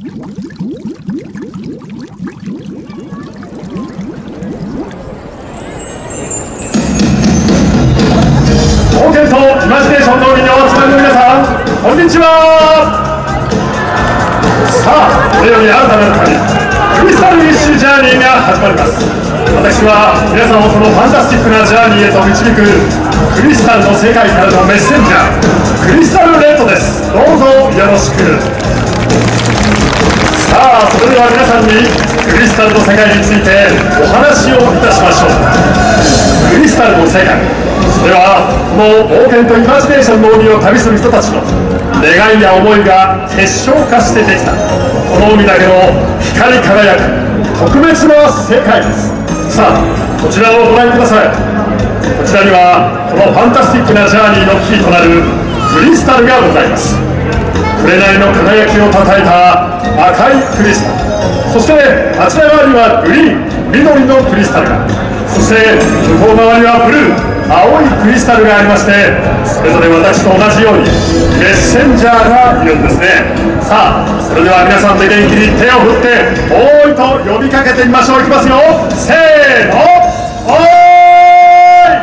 冒険とイマジネーションのみにお集まりの皆さんこんにちは。さあこのように新たな旅クリスタルウィッシュジャーニーが始まります。私は皆さんをこのファンタスティックなジャーニーへと導くクリスタルの世界からのメッセンジャークリスタルレッドです。どうぞよろしく。さあそれでは皆さんにクリスタルの世界についてお話をいたしましょうクリスタルの世界それはこの冒険とイマジネーションの海を旅する人たちの願いや思いが結晶化してできたこの海だけの光り輝く特別な世界です。さあこちらをご覧ください。こちらにはこのファンタスティックなジャーニーのキーとなるクリスタルがございます。紅の輝きをたたえた赤いクリスタル。そしてあちら側にはグリーン緑のクリスタルが。そして向こう側にはブルー青いクリスタルがありましてそれぞれ私と同じようにメッセンジャーがいるんですね。さあそれでは皆さんで元気に手を振って「おい」と呼びかけてみましょう。いきますよ。せーの。おーい。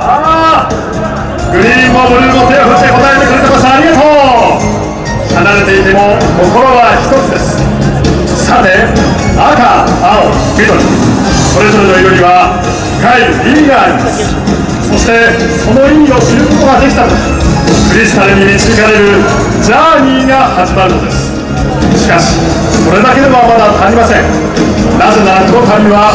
ああグリーンもブルーも手を振って答えてくれてます。ありがとう。離れていても心は一つですさて赤青緑それぞれの色には深い意味がありますそしてその意味を知ることができた時クリスタルに導かれるジャーニーが始まるのです。しかしそれだけではまだ足りません。なぜならこの旅は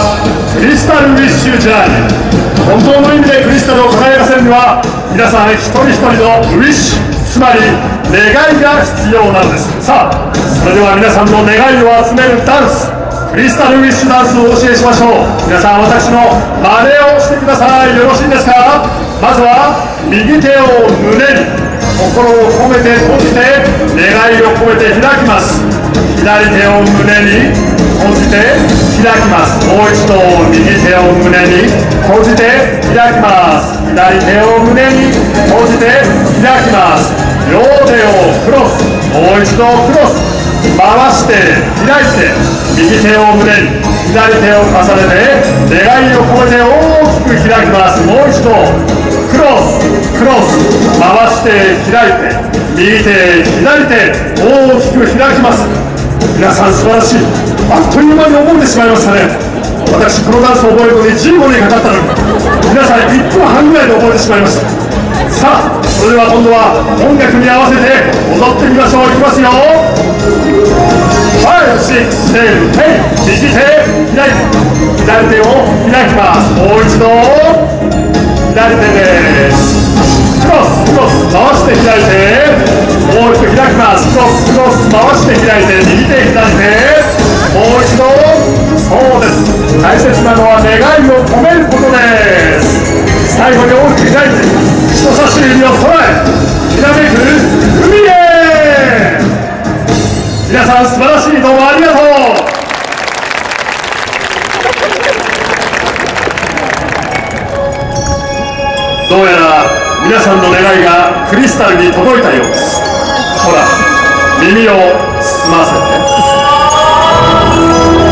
クリスタルウィッシュジャーニー。本当の意味でクリスタルを輝かせるには皆さん一人一人のウィッシュつまり願いが必要なのです。さあそれでは皆さんの願いを集めるダンスクリスタルウィッシュダンスをお教えしましょう。皆さん私の真似をしてください。よろしいですか？まずは右手を胸に心を込めて閉じて願いを込めて開きます。左手を胸に閉じて開きます。もう一度右手を胸に閉じて開きます。左手を胸に閉じて開きます。両手をクロスもう一度クロス回して開いて右手を胸に左手を重ねて願いを込めて大きく開きますもう一度クロスクロス回して開いて右手左手大きく開きます。皆さん素晴らしいあっという間に覚えてしまいましたね。私このダンスを覚えるのに15年かかったのに皆さん1分半ぐらいで覚えてしまいました。さあそれでは今度は音楽に合わせて踊ってみましょう。いきますよ。5、6、7、8右手開いて左手を開きますもう一度左手ですクロスクロス回して開いて大きく開きます。クロスクロス。回して開いて右手左手。もう一度。そうです。大切なのは願いを込めることです。最後に大きく開いて人差し指を空へひらめく海へ皆さん素晴らしいどうもありがとう。どうやら皆さんの願いがクリスタルに届いたようです。ほら耳を澄ませて。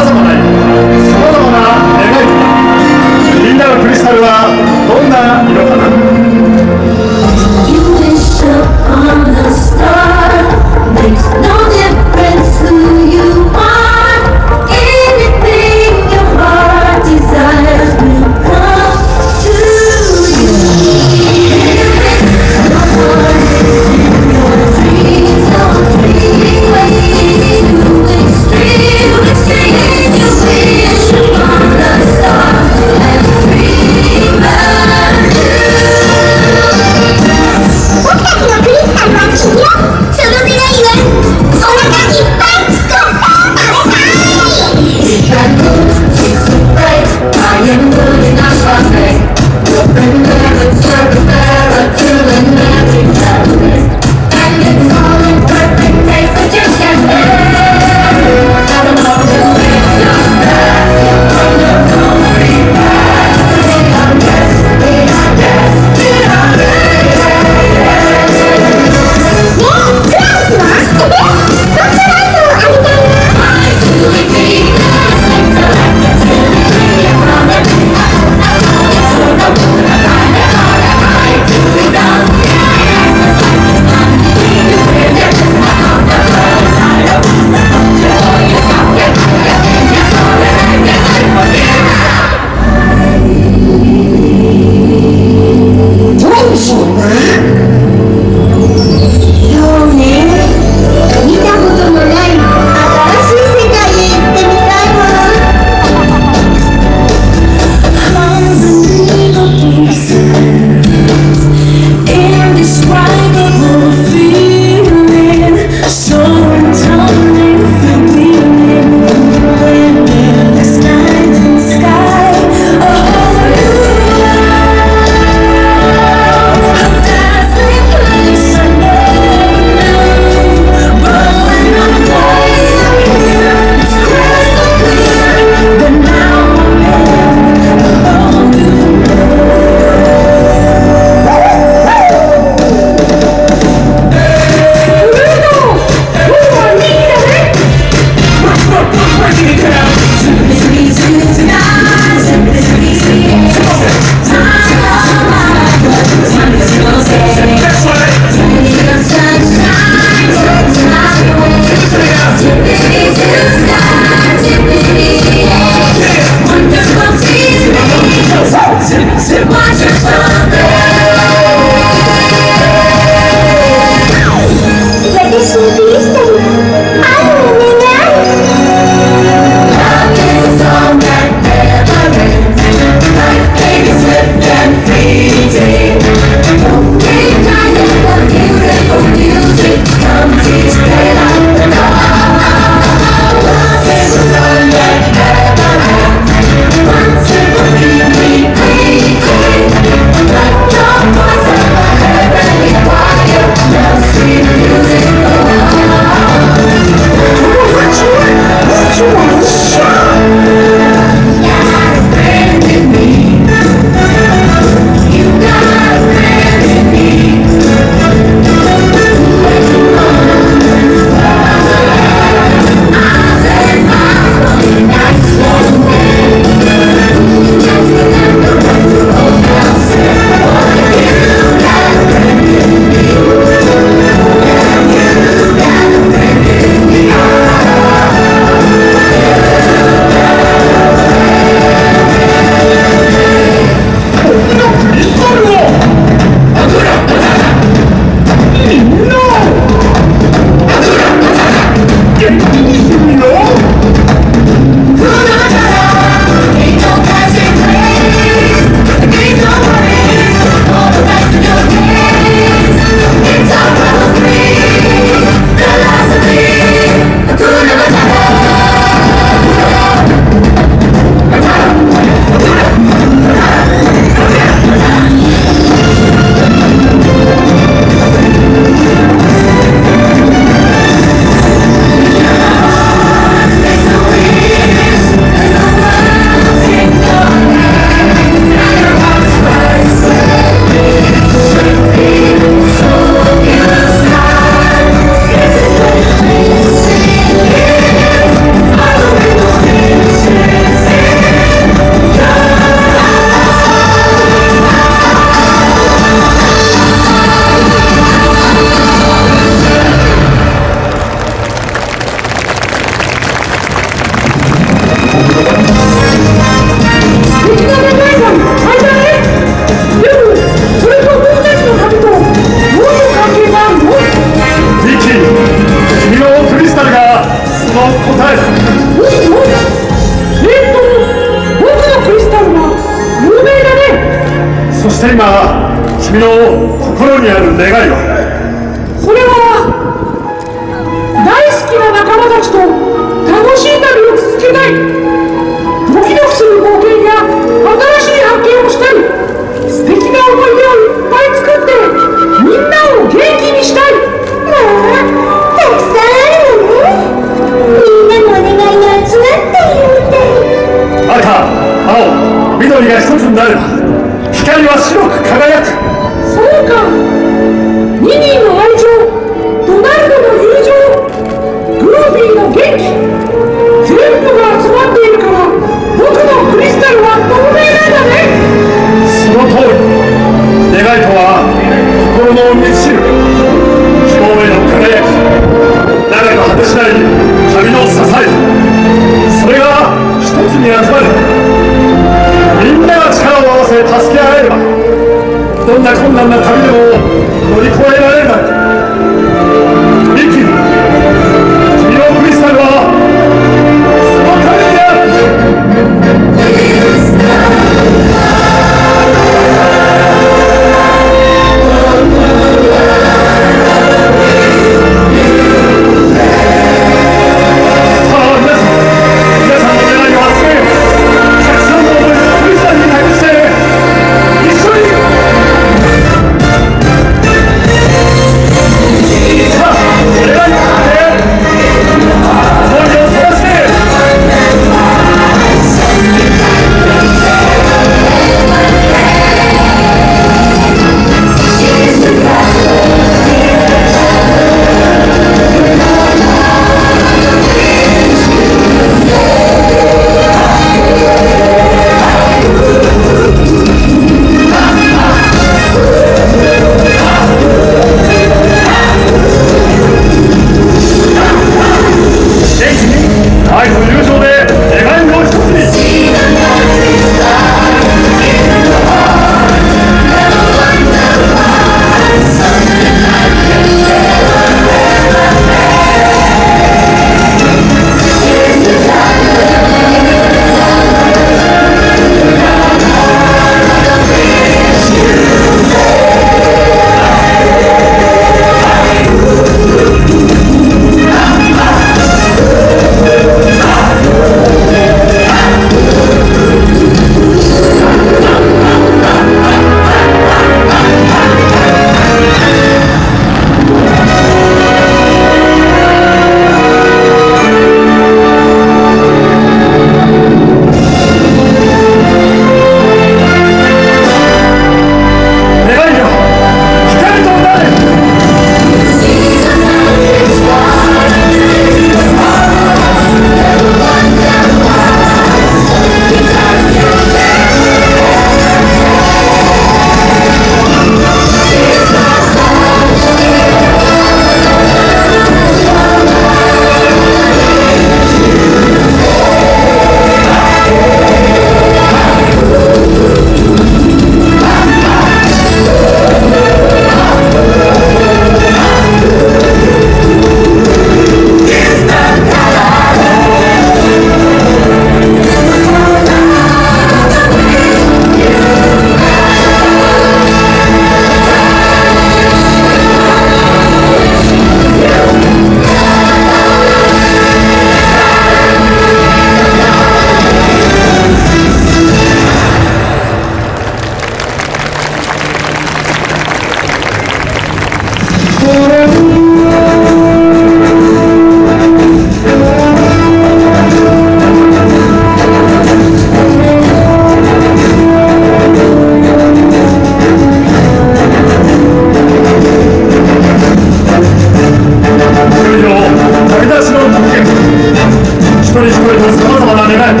一人一人のさまざまな願い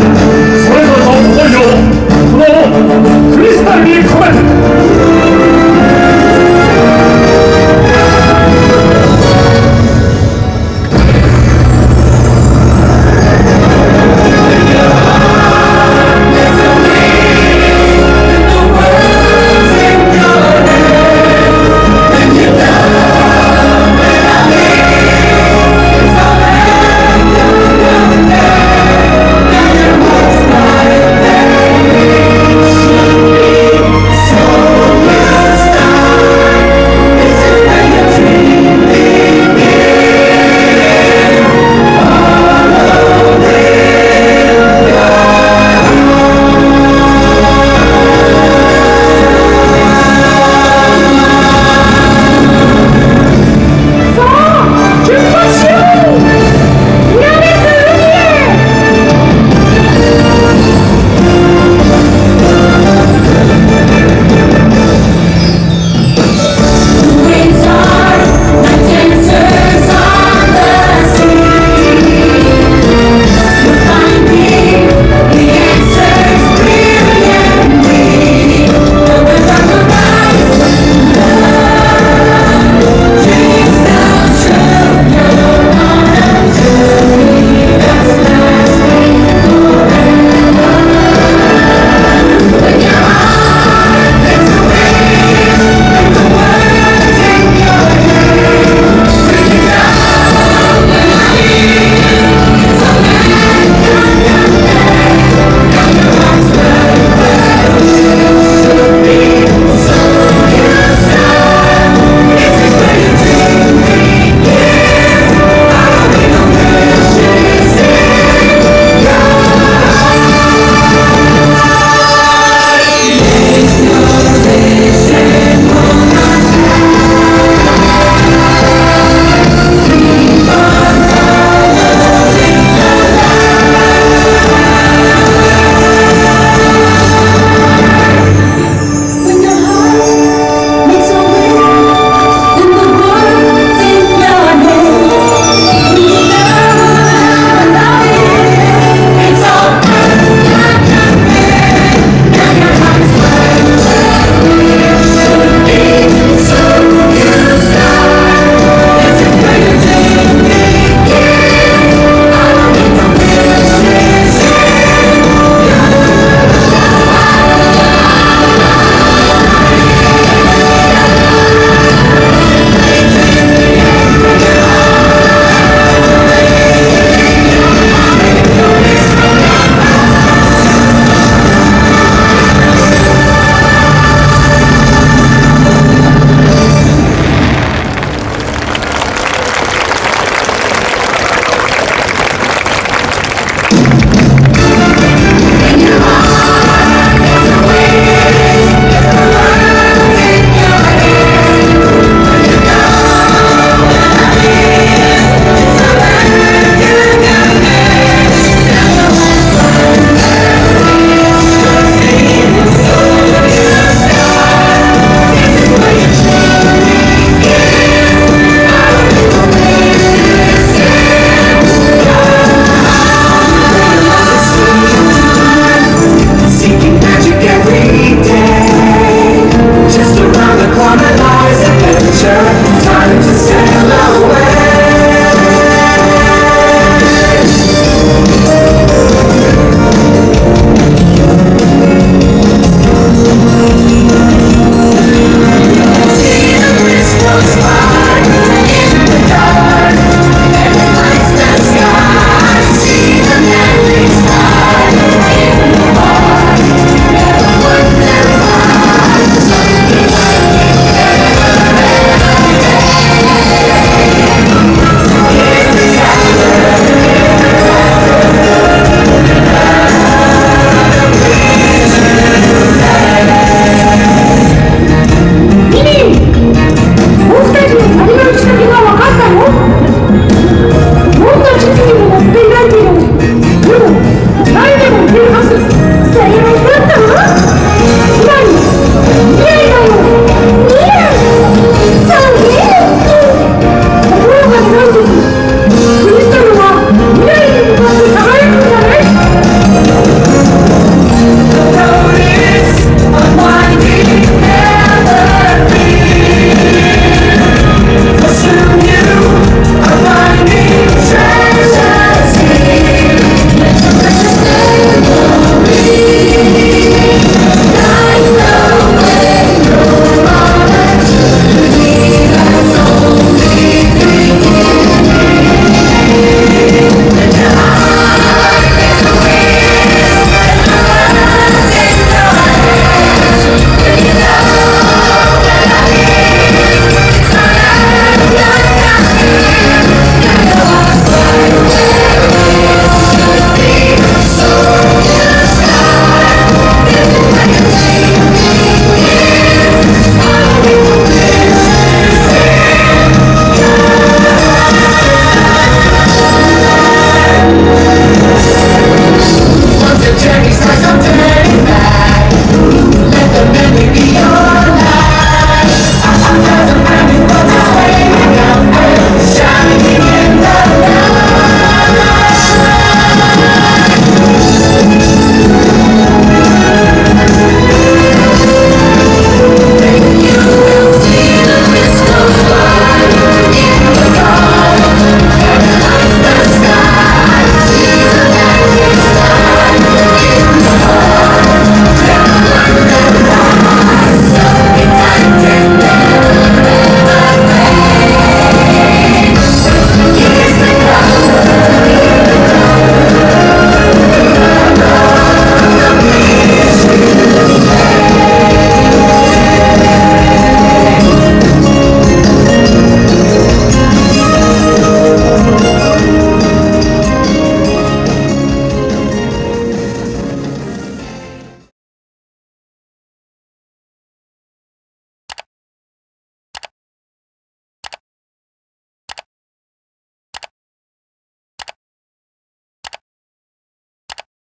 それぞれの思いをこの